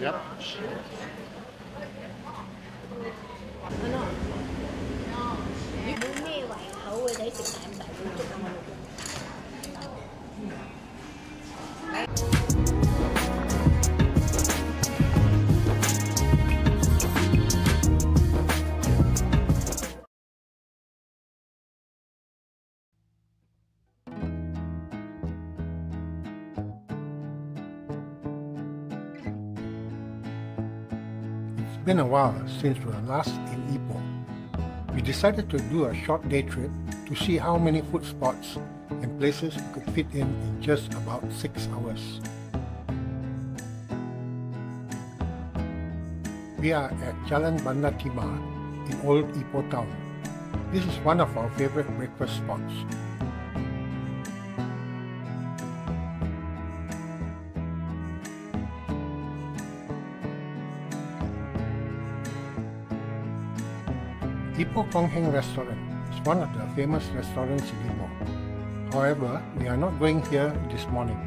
Yep. Been a while since we were last in Ipoh. We decided to do a short day trip to see how many food spots and places we could fit in in just about six hours. We are at Jalan Bandar Timah in Old Ipoh town. This is one of our favorite breakfast spots. Ipoh Kong Heng Restaurant is one of the famous restaurants in Ipoh. However, we are not going here this morning.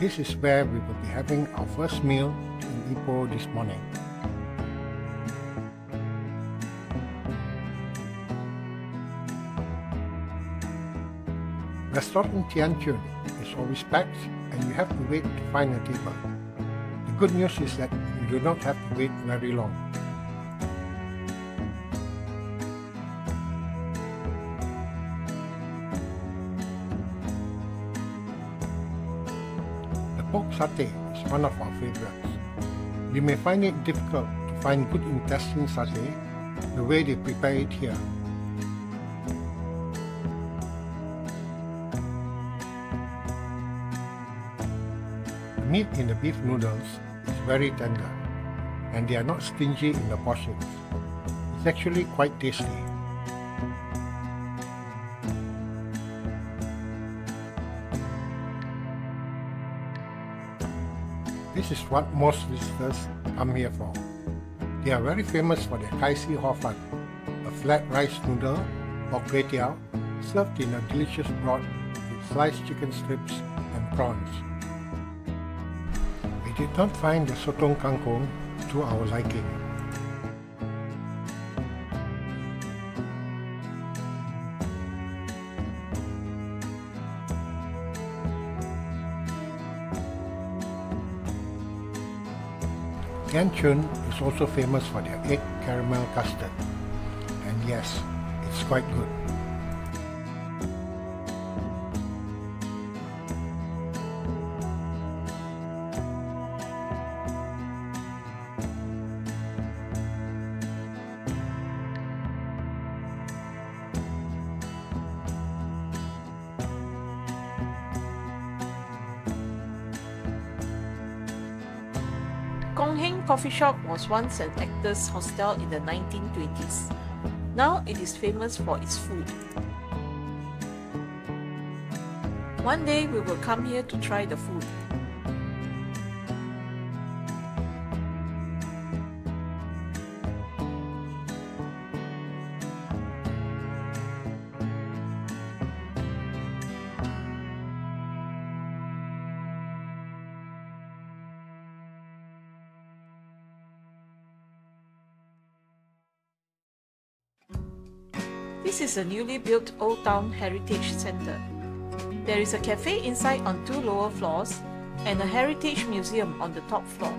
This is where we will be having our first meal in Ipoh this morning. Restaurant Thean Chun is always packed and you have to wait to find a table. The good news is that you do not have to wait very long. The pork satay is one of our favorites. You may find it difficult to find good intestine satay the way they prepare it here. Meat in the beef noodles very tender and they are not stingy in the portions. It's actually quite tasty. This is what most visitors come here for. They are very famous for their kai si hor a flat rice noodle or kway served in a delicious broth with sliced chicken strips and prawns. Did not find the sotong kangkong to our liking. Thean Chun is also famous for their egg caramel custard. And yes, it's quite good. Kong Heng Coffee Shop was once an actor's hostel in the 1920s. Now it is famous for its food. One day we will come here to try the food. This is a newly built Old Town Heritage Centre. There is a cafe inside on two lower floors and a heritage museum on the top floor.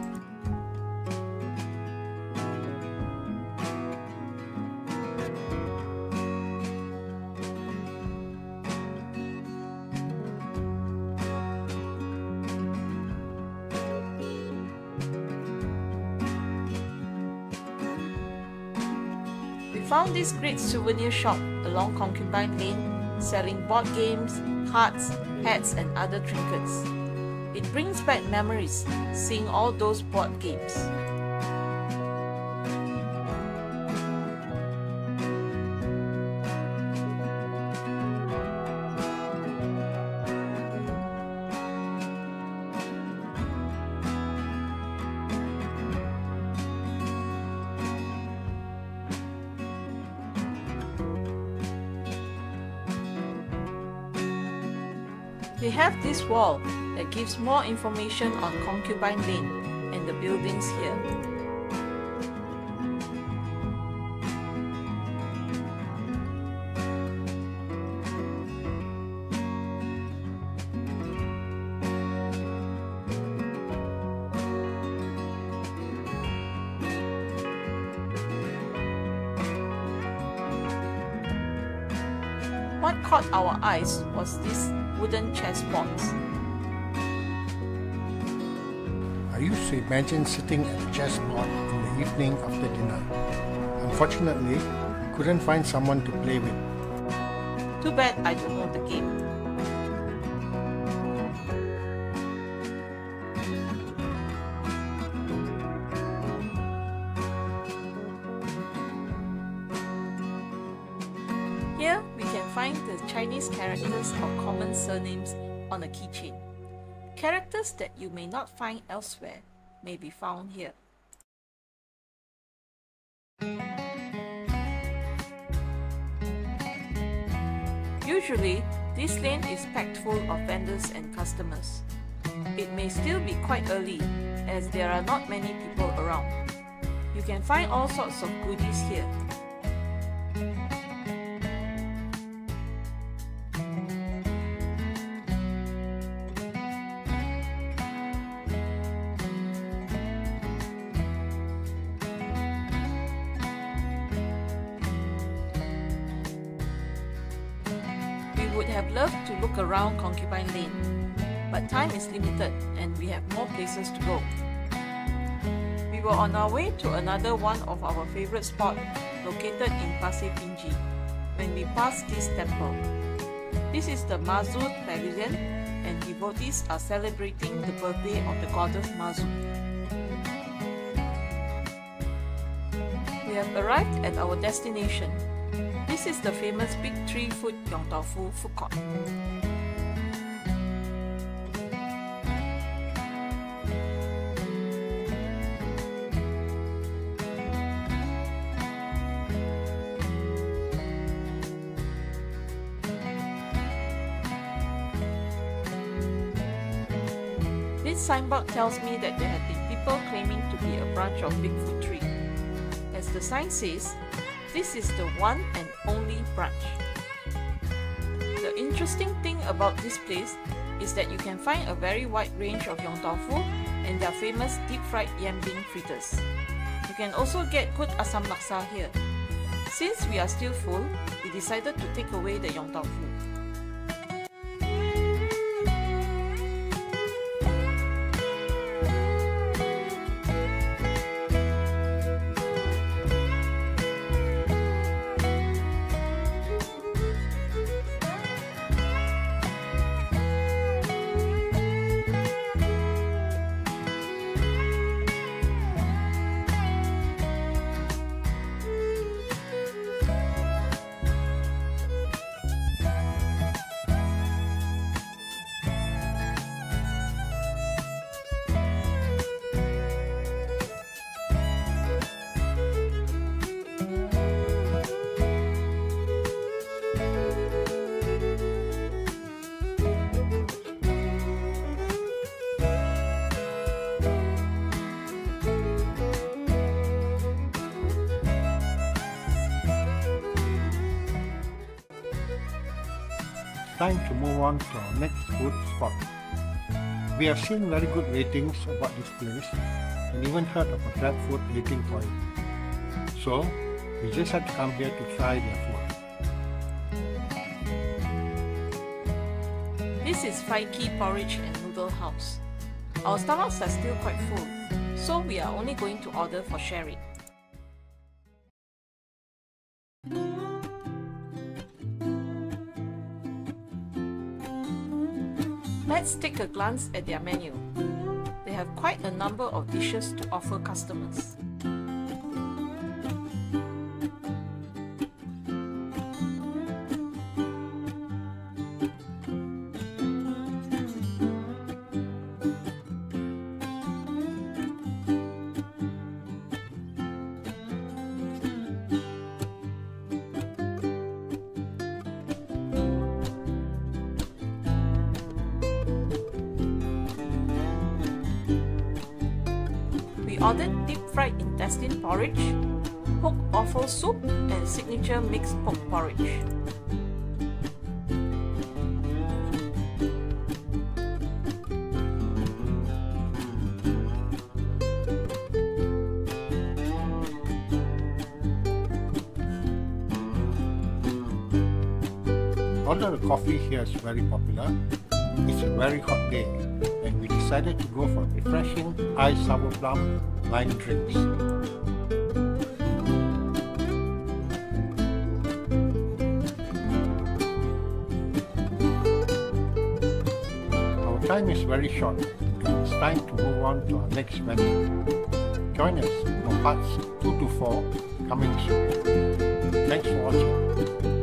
This great souvenir shop along Concubine Lane selling board games, cards, hats, and other trinkets. It brings back memories seeing all those board games. They have this wall that gives more information on Concubine Lane and the buildings here. What caught our eyes was this wooden chessboards. I used to imagine sitting at a chessboard in the evening after dinner. Unfortunately, I couldn't find someone to play with. Too bad I don't know the game. Here we find the Chinese characters or common surnames on a keychain. Characters that you may not find elsewhere may be found here. Usually, this lane is packed full of vendors and customers. It may still be quite early as there are not many people around. You can find all sorts of goodies here. Would have loved to look around Concubine Lane, but time is limited and we have more places to go. We were on our way to another one of our favorite spots located in Pasir Pinji when we passed this temple. This is the Mazu Pavilion and devotees are celebrating the birthday of the goddess Mazu. We have arrived at our destination. This is the famous Big Tree Foot Yong Tau Fu food court. This signboard tells me that there have been people claiming to be a branch of Bigfoot tree. As the sign says, this is the one and only branch. The interesting thing about this place is that you can find a very wide range of Yong Tau Fu and their famous deep fried yam bean fritters. You can also get good asam laksa here. Since we are still full, we decided to take away the Yong Tau Fu. Time to move on to our next food spot. We have seen very good ratings about this place and even heard of a grab food waiting for it. So, we just had to come here to try their food. This is Faiki Porridge and Noodle House. Our stomachs are still quite full, so we are only going to order for sharing. Let's take a glance at their menu. They have quite a number of dishes to offer customers. Ordered deep fried intestine porridge, pork offal soup, and signature mixed pork porridge. Although the coffee here is very popular, it's a very hot day and we decided to go for refreshing iced sour plum Our time is very short it's time to move on to our next venue. Join us for parts 2 to 4 coming soon. Thanks for watching.